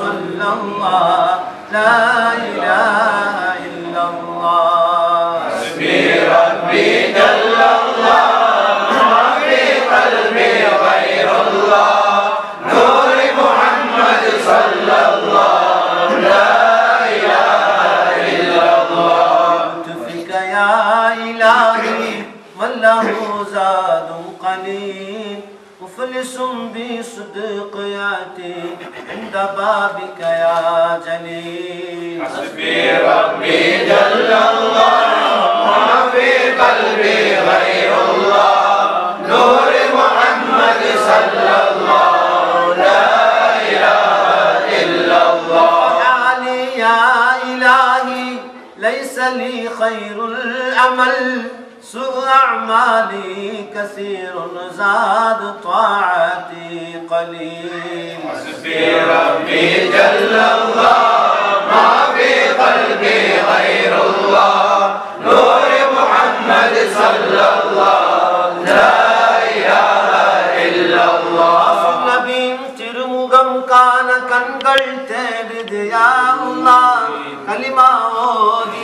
صلى الله. لا إله إلا الله حسبي ربي جل الله ما في قلبي غير الله نور محمد صلى الله. لا إله إلا الله. يا إلهي من له زاد قليل. مفلس بصدق يأتي عند بابك يا جليل. حسبي ربي جل الله ما في قلبي غير الله. نور محمد صلى الله لا إله إلا الله. حالي يا إلهي ليس لي خير الأمل. سوء أعمالي كثير زاد طاعتي قليل حسبي ربي جل الله ما في قلبي غير الله نور محمد صلى الله لا إله إلا الله நபியின் திருமுகம் காண கண்கள் தேடுது யா அல்லாஹ் கலிமா ஓதி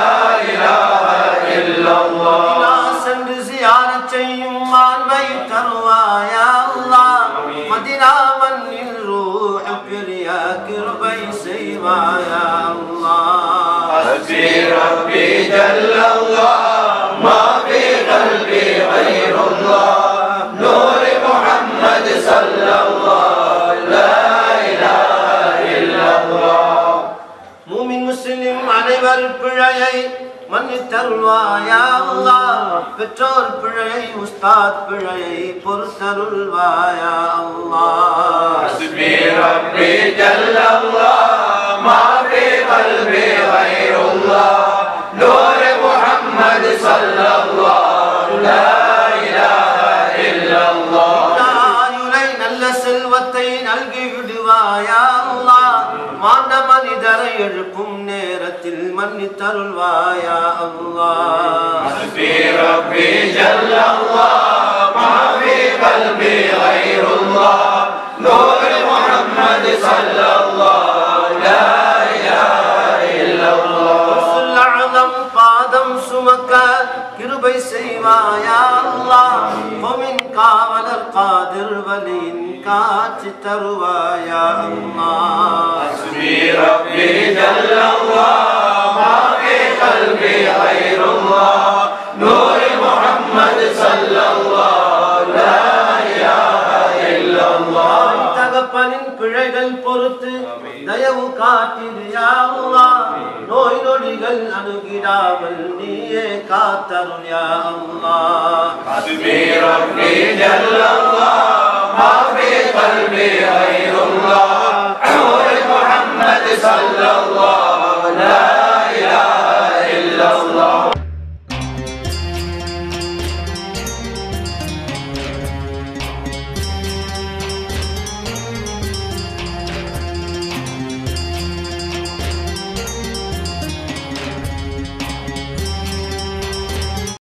பொருத்தருள்வாயா பெற்றோர் பிழையை உஸ்தாத் பிழையை பொருத்தருள்வாயா செல்வத்தை நல்கி விடுவாயா மாண்ட மனிதரை எழுப்பும் وحدت المن تلوى يا الله حسبي ربي جل الله ما في قلبي غير الله نور محمد صلى الله لا إله إلا الله صل على قادم سمك كربي سيما يا کالولین کاچی ترویا பிழைகள் பொறுத்து தயவு காட்டிடுயாவுலா நோய் நொடிகள் அணுகிடாமல் நீயே காத்தருள்யாவுலா அதுவே ரப்பே ஜல்லல்லா. மாஃபே கல்பே